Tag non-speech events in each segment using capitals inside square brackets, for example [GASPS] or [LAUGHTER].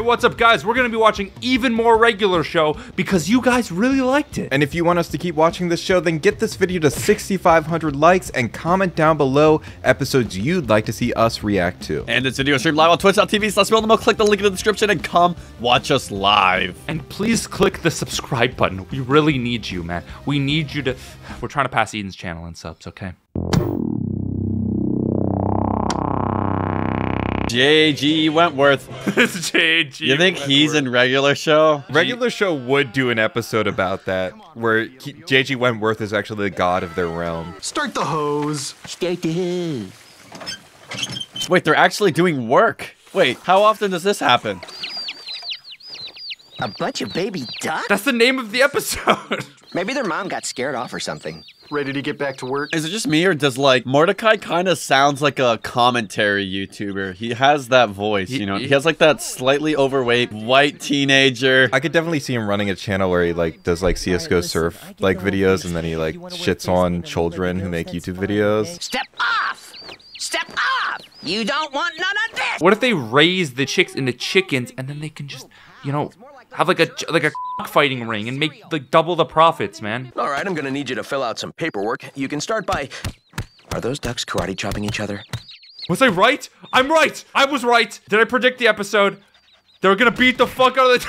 Hey, what's up, guys? We're gonna be watching even more regular show because you guys really liked it. And if you want us to keep watching this show, then get this video to 6,500 likes and comment down below episodes you'd like to see us react to. And this video is streamed live on twitch.tv slash Mo. Click the link in the description and come watch us live. And please click the subscribe button. We really need you, man. We need you to. We're trying to pass Eden's channel in subs, okay? JG Wentworth. [LAUGHS] this is JG. You think he's in regular show? Regular show would do an episode about that, where he- JG Wentworth is actually the god of their realm. Start the hose. Wait, they're actually doing work. Wait, how often does this happen? A bunch of baby ducks? That's the name of the episode. [LAUGHS] Maybe their mom got scared off or something. Ready to get back to work? Is it just me or does like Mordecai kind of sounds like a commentary YouTuber? He has that voice, you know. He has like that slightly overweight white teenager. I could definitely see him running a channel where he like does like CS:GO surf like videos, and then he like shits on children who make YouTube videos. Step off! Step off! You don't want none of this! what if they raise the chicks into chickens and then they can just, you know, have like a like a fighting ring and make like double the profits, man? All right, I'm gonna need you to fill out some paperwork. You can start by. Are those ducks karate chopping each other? Was I right? I'm right. I was right. Did I predict the episode? They're gonna beat the fuck out of the.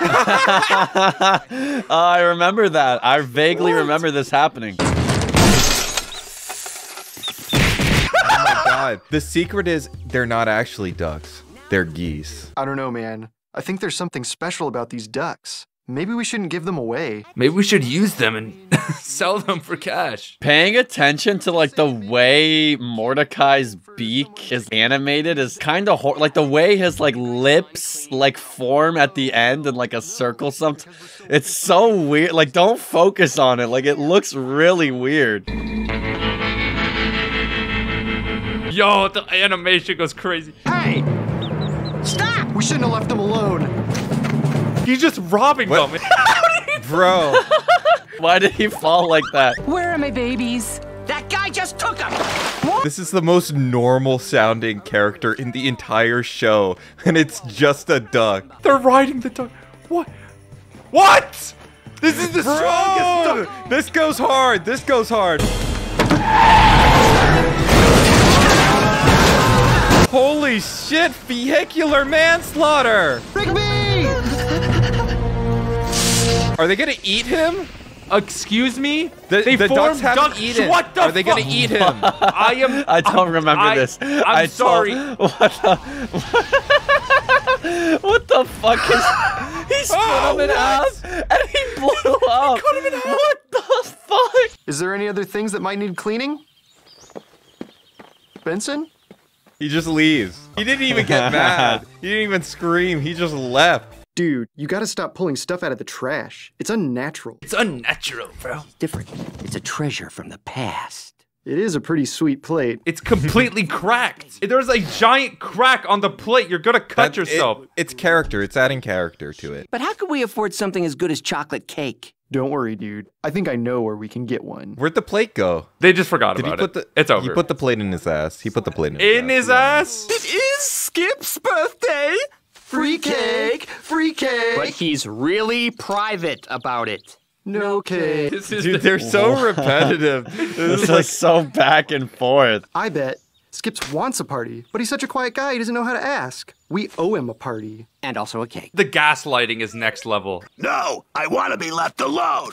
[LAUGHS] I remember that. I vaguely remember this happening. oh my God, the secret is they're not actually ducks; they're geese. I don't know, man. I think there's something special about these ducks. Maybe we shouldn't give them away. Maybe we should use them and [LAUGHS] sell them for cash. Paying attention to like the way Mordecai's beak is animated is kind of like the way his like lips like form at the end in like a circle something. It's so weird. Like don't focus on it. Like it looks really weird. Yo, the animation goes crazy. Hey! Stop! We shouldn't have left him alone. He's just robbing What? them. [LAUGHS] [LAUGHS] Bro, [LAUGHS] Why did he fall like that? Where are my babies? That guy just took them! this is the most normal sounding character in the entire show, and it's just a duck. They're riding the dog. What? What? This is the strongest Bro, dog. this goes hard. This goes hard. Holy shit! Vehicular manslaughter. Rigby! Are they gonna eat him? Excuse me? The, they the formed ducks haven't duck- eaten. What the Are they gonna eat him? [LAUGHS] I am. I don't I'm- remember I- this. I'm I don't- sorry. [LAUGHS] What the, [LAUGHS] what the fuck is? He split Oh, him in what? half and he blew up. cut him in half. What the fuck? Is there any other things that might need cleaning? Benson? He just leaves. He didn't even get [LAUGHS] mad. He didn't even scream. He just left. Dude, you gotta stop pulling stuff out of the trash. It's unnatural. It's unnatural, bro. It's Different. It's a treasure from the past. It is a pretty sweet plate. It's completely [LAUGHS] cracked. There's a giant crack on the plate. You're gonna cut That- yourself. it- it's character. It's adding character to it. But how could we afford something as good as chocolate cake? Don't worry, dude. I think I know where we can get one. Where'd the plate go? they just forgot Did he put it. the? it's over. He put the plate in his ass. He put the plate in his in ass. his ass. It is Skip's birthday! Free cake! Free cake! But he's really private about it. No cake. [LAUGHS] [LAUGHS] This is Dude, the- they're so repetitive. This is so back and forth. I bet Skips wants a party, but he's such a quiet guy he doesn't know how to ask. We owe him a party. And also a cake. the gaslighting is next level. No, I wanna be left alone!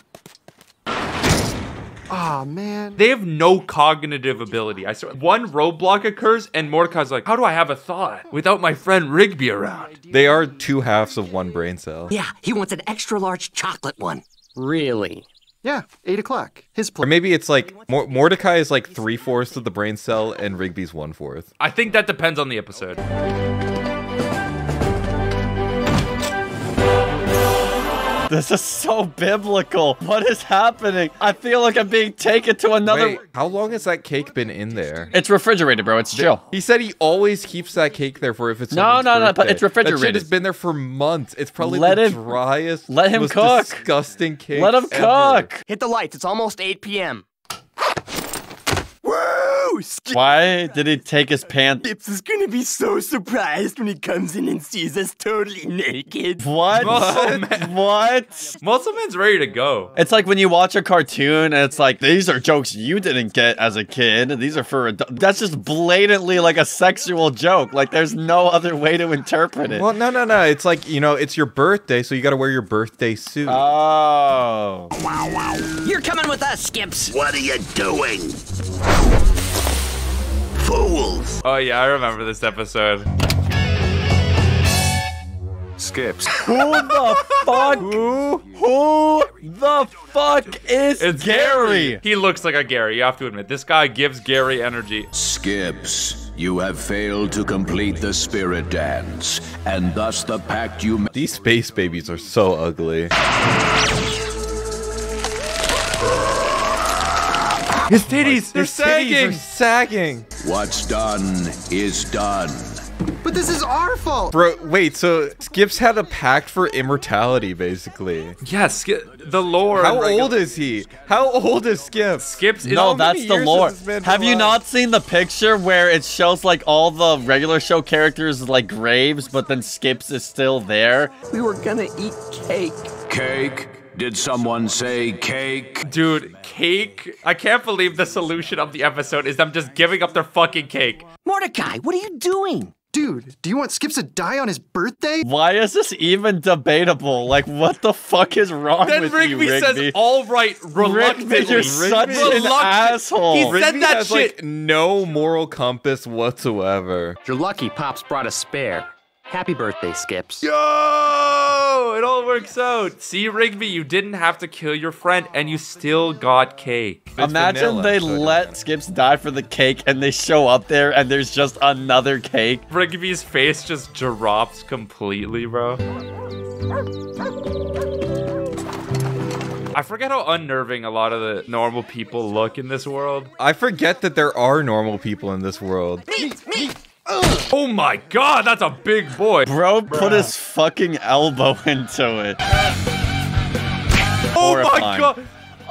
Aw, man. They have no cognitive ability. I swear. One roadblock occurs, and Mordecai's like, "How do I have a thought without my friend Rigby around?" they are two halves of one brain cell. Yeah, he wants an extra large chocolate one. Really? Yeah, 8 o'clock. His Or maybe it's like Mor- Mordecai is like three fourths of the brain cell, and Rigby's one fourth. I think that depends on the episode. [LAUGHS] This is so biblical. What is happening? I feel like I'm being taken to another. Wait, how long has that cake been in there? It's refrigerated, bro. It's chill. He said he always keeps that cake there for if it's No, someone's no, no, but birthday. it's That shit has been there for months. It's probably Let the him- driest, let him most cook. disgusting cake. Let him ever. cook. Hit the lights. It's almost 8 p.m. Woo! Oh, Why did he take his pants? Skips is gonna be so surprised when he comes in and sees us totally naked. What? Muscle Man. What? Muscle Man's ready to go. It's like when you watch a cartoon and it's like, these are jokes you didn't get as a kid. These are for adults. That's just blatantly like a sexual joke. Like there's no other way to interpret it. Well, no, no, no. It's like you know, it's your birthday, so you got to wear your birthday suit. Oh. Wow, wow. You're coming with us, Skips. What are you doing? Fools! Oh yeah, I remember this episode. Skips. [LAUGHS] Who the fuck? Who? Who the fuck is It's Gary? He looks like a Gary. You have to admit, this guy gives Gary energy. Skips, you have failed to complete the spirit dance, and thus the pact you made. These space babies are so ugly. His titties, they're His titties are sagging. sagging. What's done is done. But this is our fault. Bro, wait, so Skips had a pact for immortality, basically. Yes, the lore. How old is he? How old is Skips? Skips? Is No, that's the years lore. has this been Have you not seen the picture where it shows like all the regular show characters like graves, but then Skips is still there? We were gonna eat cake. Cake? Did someone say cake? Dude, cake. I can't believe the solution of the episode is them just giving up their fucking cake. Mordecai, what are you doing? Dude, do you want Skips to die on his birthday? Why is this even debatable? Like, what the fuck is wrong Then with Rigby, you, Rigby? says, "All right, reluctantly." Rigby, you're such an Reluctant- asshole. He said Rigby that has, shit. like no moral compass whatsoever. You're lucky Pops brought a spare. Happy birthday, Skips. Yo, it all works out. See, Rigby, you didn't have to kill your friend, and you still got cake. Imagine vanilla, they so let. Skips die for the cake and they show up there and there's just another cake. Rigby's face just drops completely, bro. I forget how unnerving a lot of the normal people look in this world. I forget that there are normal people in this world. Oh my god, that's a big boy. Bro put his fucking elbow [LAUGHS] into it. Oh my god.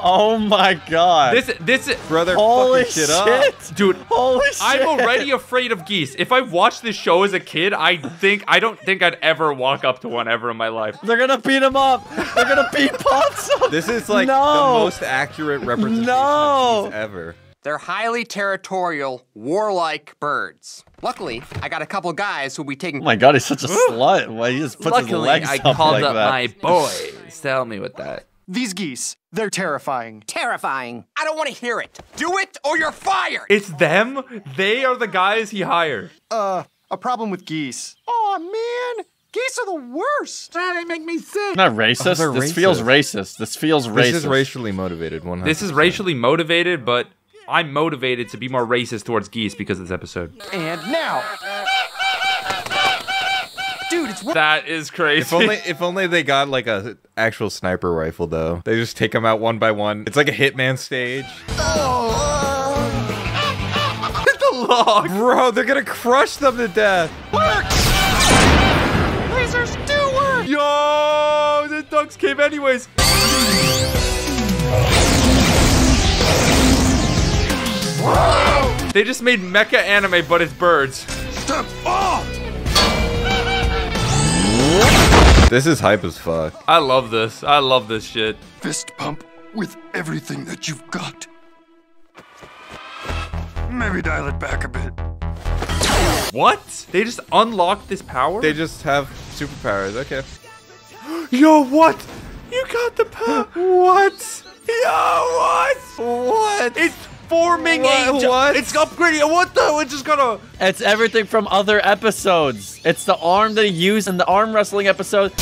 Oh my god. This this Brother, Holy shit, shit. up. dude, Holy shit. I'm already afraid of geese. If I watched this show as a kid, I think I don't think I'd ever walk up to one ever in my life. They're gonna beat him up. They're gonna beat [LAUGHS] Pops up. This is like No. the most accurate representation No. of geese ever. They're highly territorial, warlike birds. Luckily, I got a couple guys who'll be taking Oh my god, he's such a [GASPS] slut. Why he just puts his legs up like that? Luckily, I called up my [LAUGHS] boys. Tell me with that. These geese, they're terrifying. Terrifying. I don't want to hear it. Do it or you're fired. It's them. They are the guys he hired. Uh, a problem with geese. Oh man, geese are the worst. They make me sick. Not racist. they're this feels racist. racist. This feels racist. This is racially motivated. 100%. This is racially motivated, but I'm motivated to be more racist towards geese because of this episode. And now, dude, it's That is crazy. If only, if only they got like a actual sniper rifle though. They just take them out one by one. It's like a hitman stage. the log. Bro, they're gonna crush them to death. lasers do work. Yo, the ducks came anyways. They just made mecha anime, but it's birds. Step off! This is hype as fuck. I love this. I love this shit. Fist pump with everything that you've got. Maybe dial it back a bit. What? They just unlocked this power? They just have superpowers. Okay. [GASPS] Yo, what? You got the power. [LAUGHS] what? Yo, what? What? It's forming What- a. what? It's upgrading. What the? It's just gonna. It's everything from other episodes. It's the arm that he used in the arm wrestling episode.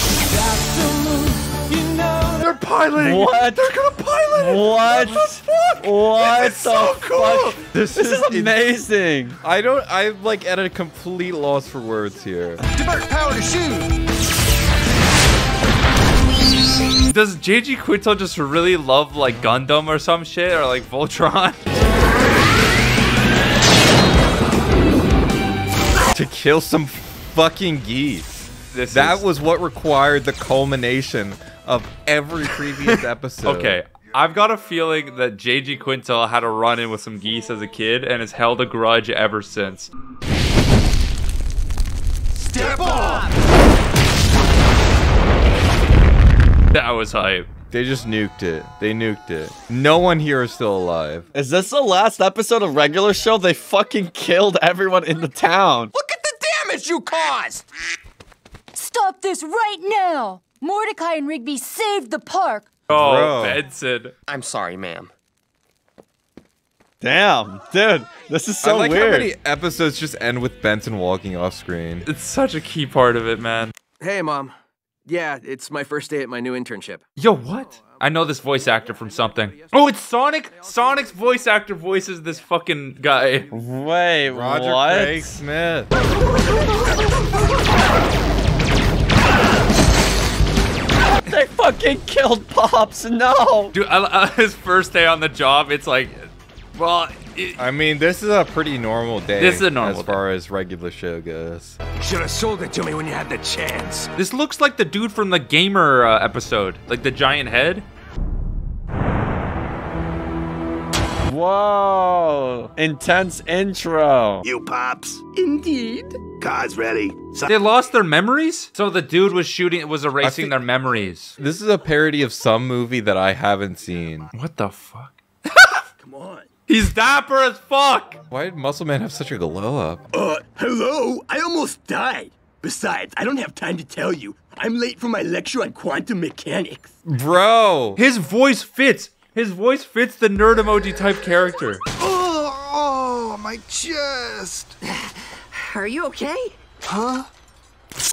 They're piloting. What? They're gonna pilot it. What? What the fuck? What This is the so cool. fuck? This, This is amazing. I don't. I'm like at a complete loss for words here. Divert power to shoot. Does JG Quintel just really love like Gundam or some shit or like Voltron? [LAUGHS] To kill some fucking geese. This That is- was what required the culmination of every previous [LAUGHS] episode. Okay, I've got a feeling that JG Quintel had a run in with some geese as a kid and has held a grudge ever since. Step up! That was hype. They just nuked it. They nuked it. No one here is still alive. Is this the last episode of regular show? They fucking killed everyone in the town. Look at the damage you caused! Stop this right now! Mordecai and Rigby saved the park. Oh, Bro. Benson. I'm sorry, ma'am. Damn, dude, this is so I like weird. how many episodes just end with Benson walking off screen. It's such a key part of it, man. Hey, Mom. Yeah, it's my first day at my new internship. Yo, what? I know this voice actor from something. Oh, it's Sonic? Sonic's voice actor voices this fucking guy. Wait, Roger what? Craig Smith. They fucking killed Pops. No. Dude, I, I, [LAUGHS] his first day on the job, it's like, well, it, I mean, this is a pretty normal day. This is a normal as far as regular show goes. Should have sold it to me when you had the chance. this looks like the dude from the gamer uh, episode, like the giant head. Whoa. Intense intro. You pops? Indeed. Car's ready. So- They lost their memories, so the dude was shooting, was erasing their memories. This is a parody of some movie that I haven't seen. What the fuck? [LAUGHS] Come on. He's dapper as fuck. Why did Muscle Man have such a glow up? Uh, hello? I almost died. Besides, I don't have time to tell you. I'm late for my lecture on quantum mechanics. Bro! His voice fits. His voice fits the nerd emoji type character. Oh, oh, my chest. Are you okay? Huh?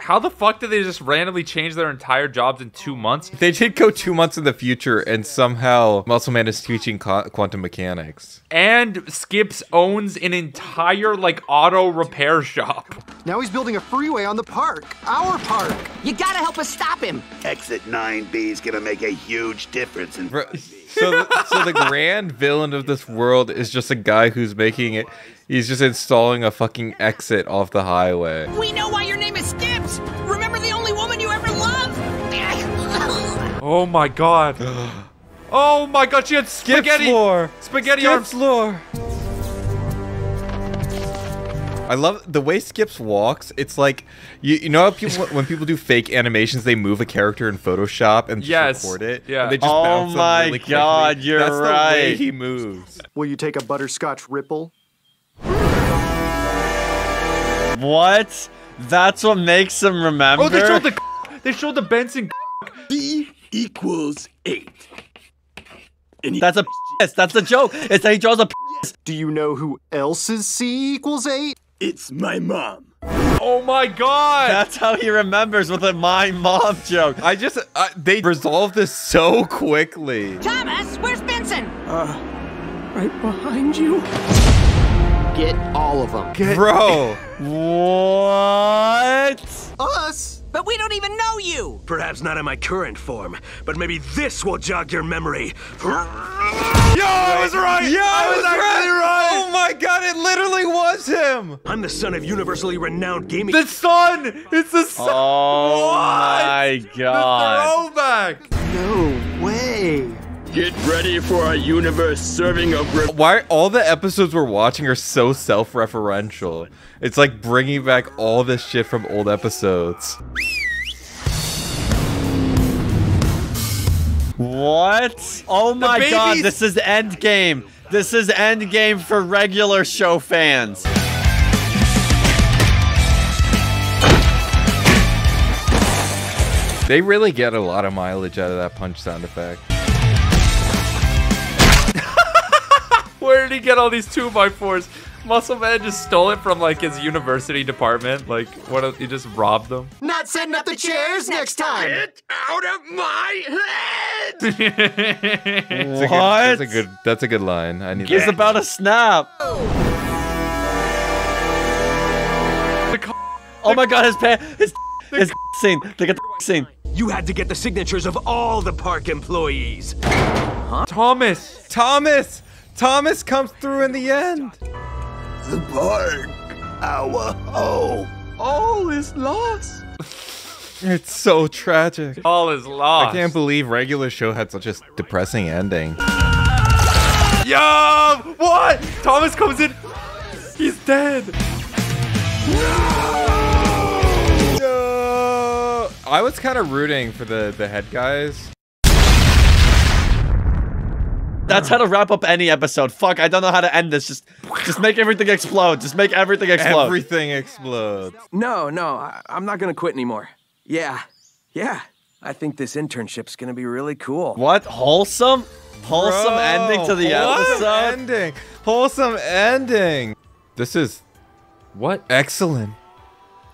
How the fuck did they just randomly change their entire jobs in two months? They did go two months in the future, and somehow Muscle Man is teaching quantum mechanics. And Skips owns an entire like auto repair shop. Now he's building a freeway on the park. Our park. You gotta help us stop him. Exit 9B is gonna make a huge difference in. Bro, so, so the grand villain of this world is just a guy who's making it. He's just installing a fucking exit off the highway. We know why your name is Skips. Remember the only woman you ever loved? [LAUGHS] Oh my god. [GASPS] Oh my god, she had spaghetti. lore. Spaghetti Skips arms. lore. I love the way Skips walks. It's like you, you know how people [LAUGHS] when people do fake animations, they move a character in Photoshop and just Yes, record it. yeah. and they just Oh bounce my really quickly. God, you're That's the way right. he moves. Will you take a butterscotch ripple? What? That's what makes him remember. Oh, they showed the [LAUGHS] they showed the Benson. [LAUGHS] B equals 8. And he- That's a piss. That's a joke. It's that he draws a piss. Do you know who else's C equals 8? It's my mom. Oh my god. That's how he remembers with a my mom joke. I just I, they resolved this so quickly. Thomas, where's Benson? Uh, right behind you. Get all of them. Bro, What? Us? But we don't even know you. Perhaps not in my current form, but maybe this will jog your memory. Yo, I was right. yeah, I was actually right. Oh my god, it literally was him. I'm the son of universally renowned gaming. The son! It's the son! Oh What? my god. The throwback. No way. Get ready for a universe serving of. Re- Why all the episodes we're watching are so self-referential? It's like bringing back all this shit from old episodes. What? Oh my god, this is Endgame. This is Endgame for regular show fans. They really get a lot of mileage out of that punch sound effect. Where did he get all these two by fours? Muscle Man just stole it from like his university department. Like, what? He just robbed them. Not setting up the chairs next time. Get out of my head! [LAUGHS] That's a good- What? that's a good. That's a good line. I need He's that. about to snap. Oh my god, his pants, his, his scene. They get the [LAUGHS] scene. You had to get the signatures of all the park employees. Huh? Thomas. Thomas. Thomas comes through in the end. The park, our home. All is lost. [LAUGHS] It's so tragic. All is lost. I can't believe regular show had such a depressing ending. Yo! What? Thomas comes in. He's dead. No! I was kind of rooting for the the head guys. That's how to wrap up any episode. Fuck, I don't know how to end this. Just just make everything explode. Just make everything explode. Everything explodes. No, no, I, I'm not gonna quit anymore. Yeah, yeah. I think this internship's gonna be really cool. What? Wholesome? Wholesome Bro, ending to the wholesome episode? ending. Wholesome ending. This is What? excellent.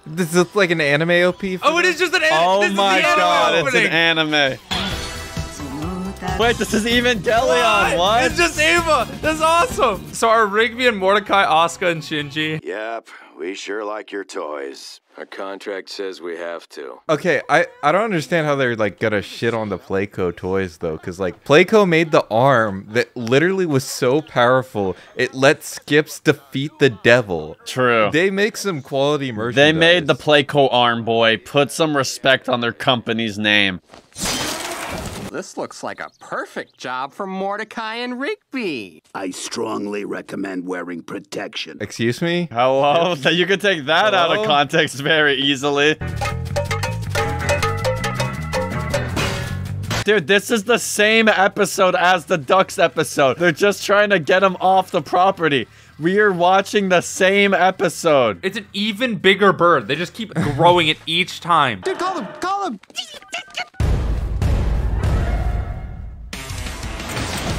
This is like an anime OP. for Oh, it this? just an. Oh this is my the anime god, it's an anime. Wait, this is Evangelion. What? It's just Ava. That's awesome. So are Rigby and Mordecai, Asuka, and Shinji? Yep, we sure like your toys. Our contract says we have to. Okay, I, I don't understand how they're like gonna shit on the Playco toys though, because like Playco made the arm that literally was so powerful it let Skips defeat the devil. True. They make some quality merchandise. They made the Playco arm boy. Put some respect on their company's name. This looks like a perfect job for Mordecai and Rigby. I strongly recommend wearing protection. Excuse me? Hello? You can take that out of context very easily. Dude, this is the same episode as the Ducks episode. They're just trying to get him off the property. We are watching the same episode. It's an even bigger bird. They just keep [LAUGHS] growing it each time. Dude, call him, call him.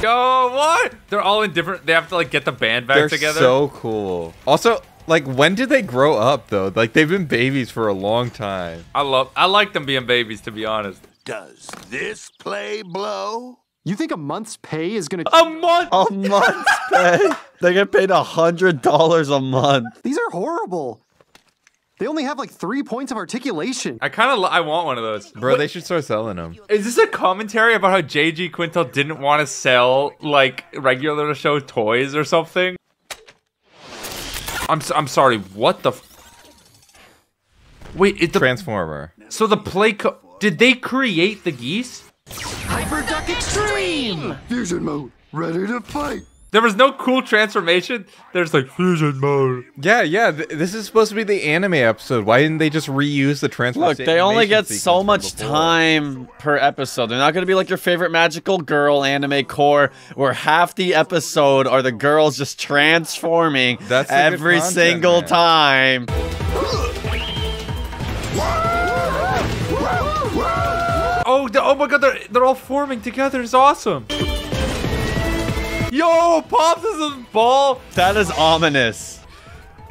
Yo, what? They're all in different. They have to like get the band back They're together. so cool. Also, like when did they grow up though? Like they've been babies for a long time. I love. I like them being babies, to be honest. Does this play blow? You think a month's pay is gonna? A month. A month's pay. [LAUGHS] They get paid a hundred dollars a month. These are horrible. They only have like three points of articulation. I kind of. I want one of those. Bro, they should start selling them. Is this a commentary about how JG Quintel didn't want to sell like regular show toys or something? I'm. s- I'm sorry. What the? F- Wait, it the Transformer. so the play. Co- did they create the geese? Hyperduck Extreme! Fusion mode, ready to fight. There was no cool transformation. There's like fusion mode. Yeah, yeah. Th- this is supposed to be the anime episode. Why didn't they just reuse the transformation? Look, they only get so much time per episode. They're not going to be like your favorite magical girl anime core, where half the episode are the girls just transforming That's every content, single man. time. Oh, the, oh my god, they're, they're all forming together. It's awesome. Yo, Pops is a ball. That is ominous.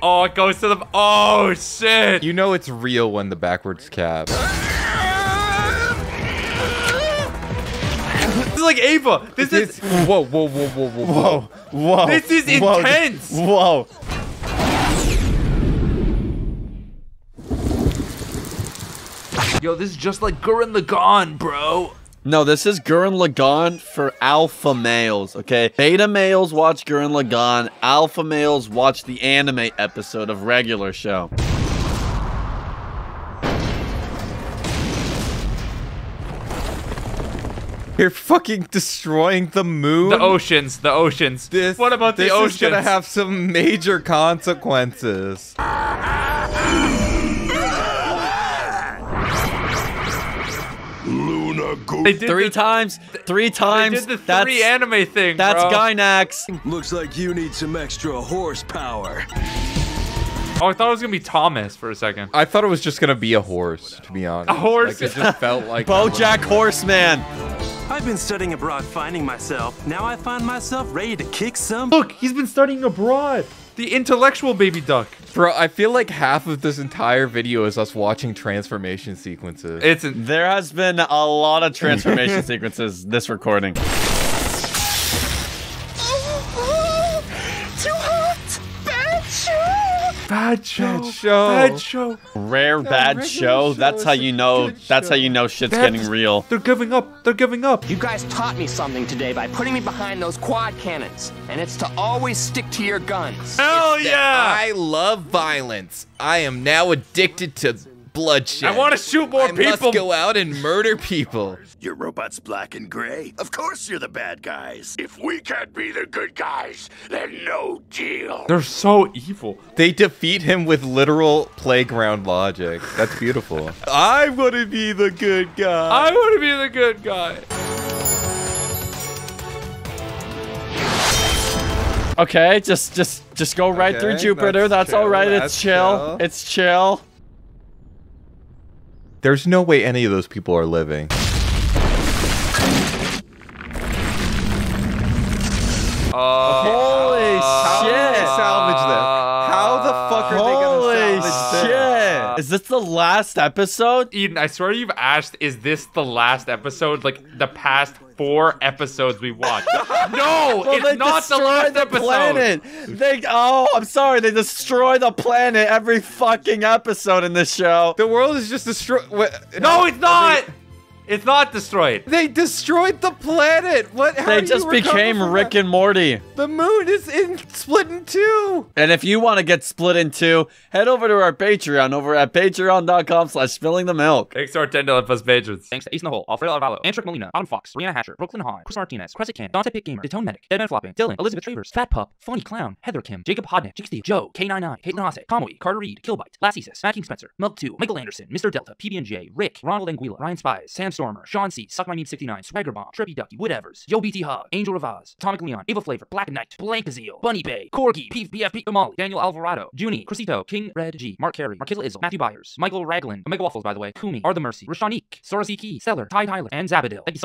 Oh, it goes to the. Oh, shit. You know it's real when the backwards cap. This is like Ava. This is. whoa, whoa, whoa, whoa, whoa, whoa. Whoa. This is intense. Whoa. Yo, this is just like Gurren Lagann, bro. No, this is Gurren Lagann for alpha males, okay? Beta males watch Gurren Lagann, alpha males watch the anime episode of regular show. You're fucking destroying the moon. The oceans, the oceans. This, what about this the oceans? is gonna have some major consequences. [LAUGHS] Luna go. They did Three the, times, three They times. did the that's three anime thing, that's bro. Gainax. Looks like you need some extra horsepower. Oh, I thought it was gonna be Thomas for a second. I thought it was just gonna be a horse, to be honest. A horse? Like, it just felt like BoJack Horseman. I've been studying abroad finding myself. Now I find myself ready to kick some. Look, he's been studying abroad. The intellectual baby duck. Bro, I feel like half of this entire video is us watching transformation sequences. It's There has been a lot of transformation [LAUGHS] sequences this recording. Bad show. Bad show. Bad show. Rare bad regular show. show That's how you know. good That's how you know shit's That's- getting real. They're giving up. They're giving up. You guys taught me something today by putting me behind those quad cannons, and it's to always stick to your guns. Hell yeah! I love violence. I am now addicted to bloodshed. I want to shoot more I must people. go out and murder people. Your robot's black and gray. Of course you're the bad guys. If we can't be the good guys, then no deal. They're so evil. They defeat him with literal playground logic. That's beautiful. [LAUGHS] I want to be the good guy. I want to be the good guy. Okay, just just just go right through Jupiter. that's That's, all chill, right. that's It's chill. chill. It's chill. There's no way any of those people are living. Uh, Holy shit! salvage them? How the fuck are they gonna salvage them? shit! Is this the last episode? Eden, I swear you've asked, is this the last episode? Like the past four episodes we watched. [LAUGHS] no, Well, it's not the last the episode. planet. They oh, I'm sorry. They destroy the planet every fucking episode in this show. The world is just destroyed. No, it's not. It's not destroyed. They destroyed the planet. What? How They just became Rick that? and Morty. The moon is in split in two. And if you want to get split in two, head over to our Patreon over at patreon.com slash spilling the milk. Thanks to our ten dollar plus patrons. Thanks to Ace in the Hole, Alfredo Arvalo, Antrick Molina, Autumn Fox, Rihanna Hatcher, Brooklyn Hahn, Chris Martinez, Crescent Can, Dante Pick Gamer, Detone Medic, Deadman Flopping, Dylan, Elizabeth Travers, Fat Pup, Funny Clown, Heather Kim, Jacob Hodnick, Jinx Steve, Joe, K99, Kate Nase, Kamui, Carter Reed, Killbite, Lassiesis, Matt King Spencer, Milk 2, Michael Anderson, Mr. Delta, PB&J, Rick, Ronald Anguilla, Ryan Spies, Sam Stormer, Sean C, Suck My Meme 69, Swagger Bomb, Trippy Ducky, Whatevers, Yo BT Hog, Angel Ravaz, Atomic Leon, Ava Flavor, Black Knight, Blankazeel, Bunny Bay, Corgi, Peef BFP Molly, Daniel Alvarado, Junie, Crisito, King Red G, Mark Carey, Markilla Izzle, Matthew Byers, Michael Ragland, Omega Waffles, by the way, Kumi, Are the Mercy, Rashanique, Sorosiki, Seller, Ty Tyler, and Zabadil. Thank you so much.